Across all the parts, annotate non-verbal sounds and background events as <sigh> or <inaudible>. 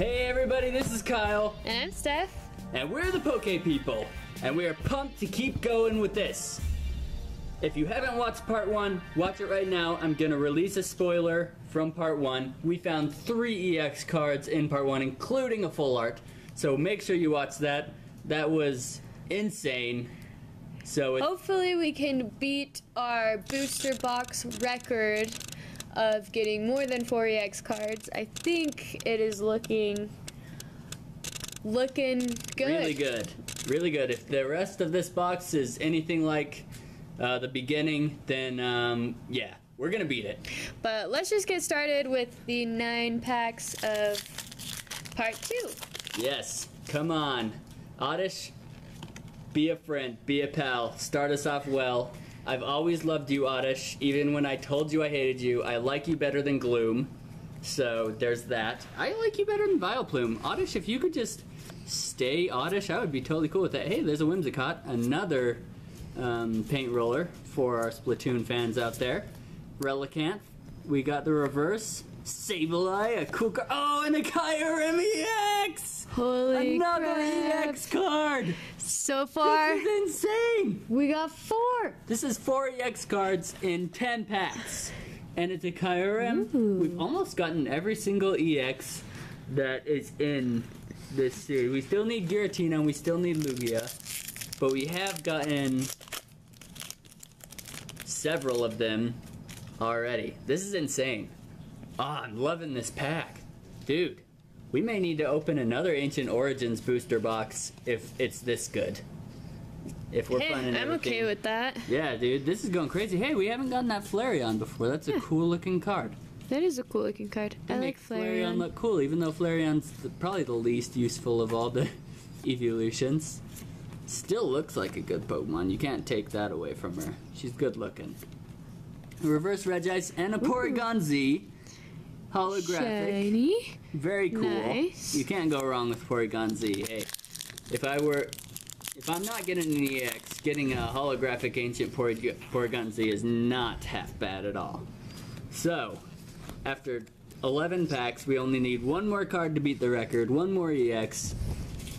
Hey everybody, this is Kyle, And I'm Steph. and we're the Poke People, and we are pumped to keep going with this. If you haven't watched part one, watch it right now. I'm gonna release a spoiler from part one. We found three EX cards in part one, including a full art. So make sure you watch that. That was insane. So Hopefully, we can beat our booster box record of getting more than four EX cards. I think it is looking looking good. Really good. Really good. If the rest of this box is anything like uh, the beginning, then um, yeah, we're gonna beat it. But let's just get started with the nine packs of part two. Yes, come on. Oddish, be a friend, be a pal, start us off well. I've always loved you, Oddish, even when I told you I hated you. I like you better than Gloom. So there's that. I like you better than Vileplume. Oddish, if you could just stay Oddish, I would be totally cool with that. Hey, there's a Whimsicott, another um, paint roller for our Splatoon fans out there. Relicanth, we got the reverse. Sableye, a cool card. Oh, and a Kyurem EX! Holy Another crap. EX card! So far, This is insane! we got four. This is four EX cards in 10 packs. And it's a Kyurem. We've almost gotten every single EX that is in this series. We still need Giratina and we still need Lugia. But we have gotten several of them already. This is insane. Ah, I'm loving this pack. Dude, we may need to open another Ancient Origins booster box if it's this good. If we're Hey, finding I'm okay with that. yeah, dude, this is going crazy. Hey, we haven't gotten that Flareon before. That's a Yeah. cool looking card. That is a cool looking card. They I like Flareon. look cool, even though Flareon's the, probably the least useful of all the <laughs> evolutions. Still looks like a good Pokemon. You can't take that away from her. She's good looking. Reverse Regice and a Porygon Z. Holographic. Shiny. Very cool. Nice. You can't go wrong with Porygon Z. Hey, if I were, if I'm not getting an EX, getting a holographic ancient Poryg- Porygon Z is not half bad at all. So, after 11 packs, we only need one more card to beat the record, one more EX.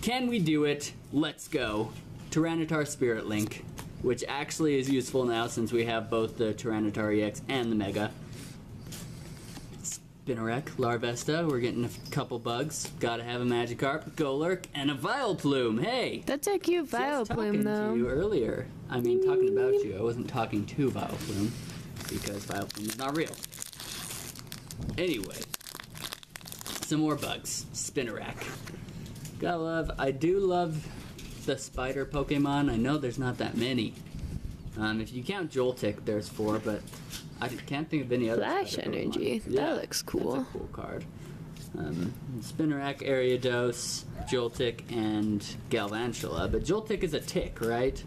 Can we do it? Let's go. Tyranitar Spirit Link, which actually is useful now since we have both the Tyranitar EX and the Mega. Spinarak, Larvesta, we're getting a couple bugs. Gotta have a Magikarp, Golurk, and a Vileplume. Hey! That's a cute Just talking Vileplume, to you though. earlier. I mean, talking about you. I wasn't talking to Vileplume because Vileplume is not real. Anyway, some more bugs. Spinarak. Gotta love. I do love the spider Pokemon. I know there's not that many. Um, if you count Joltik, there's four, but I can't think of any other. Flash energy. That Yeah, looks cool. That's a cool card. Um, Spinarak, Ariados, Joltik, and Galvantula. But Joltik is a tick, right?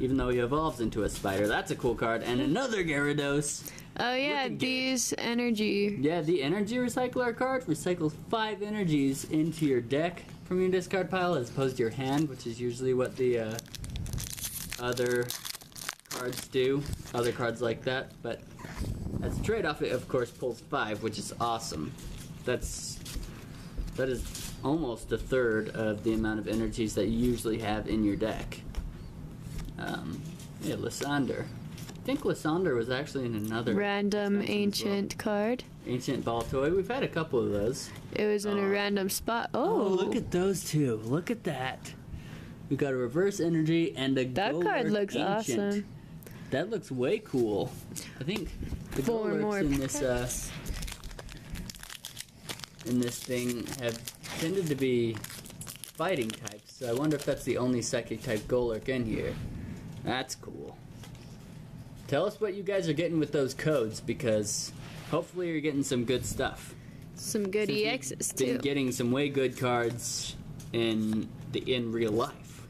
Even though he evolves into a spider. That's a cool card. And another Gyarados. Oh yeah, Looking good. these energy. Yeah, the Energy Recycler card recycles five energies into your deck from your discard pile as opposed to your hand, which is usually what the uh, other cards do. Other cards like that. But as a trade off, it of course pulls five, which is awesome. That's that is almost a third of the amount of energies that you usually have in your deck. Um, yeah, Lysander. I think Lysander was actually in another Random as well. ancient card. Ancient ball toy. We've had a couple of those. It was in Oh. a random spot. Oh, Oh, look at those two. Look at that. We got a reverse energy and a gold. that card looks ancient. awesome. That looks way cool. I think the Four more in this uh, in this thing have tended to be fighting types. So I wonder if that's the only psychic type Golurk in here. That's cool. Tell us what you guys are getting with those codes because hopefully you're getting some good stuff. Some good Since EXs been getting some way good cards in the in real life.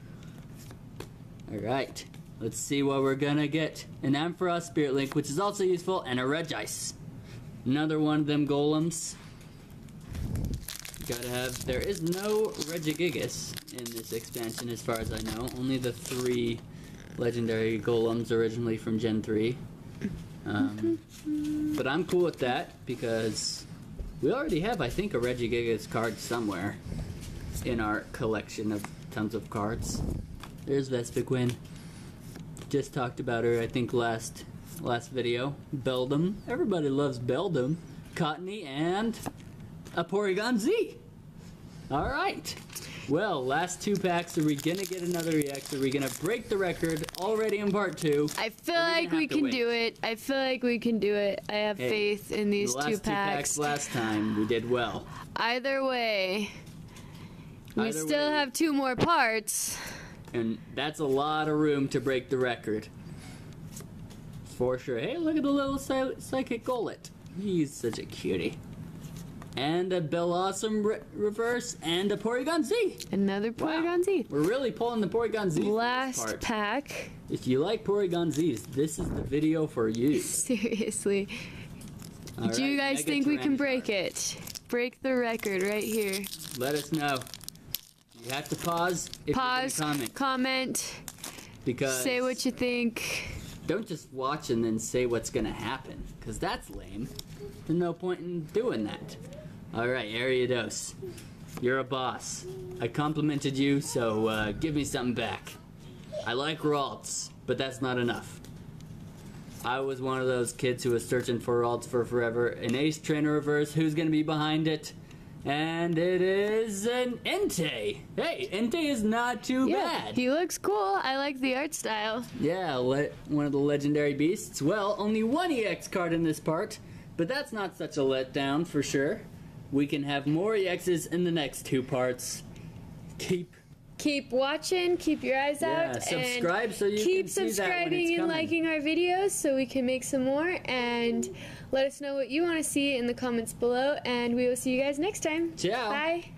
All right, let's see what we're gonna get. An Ampharos Spirit Link, which is also useful, and a Regice. Another one of them golems. Gotta have. There is no Regigigas in this expansion, as far as I know. Only the three legendary golems originally from Gen 3. Um, but I'm cool with that because We already have, I think, a Regigigas card somewhere in our collection of tons of cards. There's Vespiquen. Just talked about her, I think, last last video. Beldum. Everybody loves Beldum. Cottonee and a Porygon Z. All right. Well, last two packs. Are we gonna get another EX? Are we gonna break the record already in part two? I feel we like we can do it. I feel like we can do it. I have Hey, faith in these the last two packs. last time we did well. Either way, we Either still way. have two more parts. And that's a lot of room to break the record. For sure. Hey, look at the little psy- psychic Golett. He's such a cutie. And a Bellossom re- reverse and a Porygon Z. Another Wow. Porygon Z. We're really pulling the Porygon Z. Last pack. If you like Porygon Z's, this is the video for you. <laughs> Seriously. All Do you guys think we can break it? Break the record right here. Let us know. You have to pause if Pause, comment comment, because say what you think. Don't just watch and then say what's gonna happen, because that's lame. There's no point in doing that. Alright, Ariados. You're a boss. I complimented you, so uh, give me something back. I like Ralts, but that's not enough. I was one of those kids who was searching for Ralts for forever. An Ace Trainer reverse, who's gonna be behind it? And it is an Entei. Hey, Entei is not too Yeah, bad. he looks cool. I like the art style. Yeah, le- one of the legendary beasts. Well, only one EX card in this part, but that's not such a letdown for sure. We can have more EXs in the next two parts. Keep Keep watching, keep your eyes Yeah, out, subscribe and so you keep can see that when it's subscribing and liking our videos so we can make some more. And let us know what you want to see in the comments below. And we will see you guys next time. Ciao. Bye.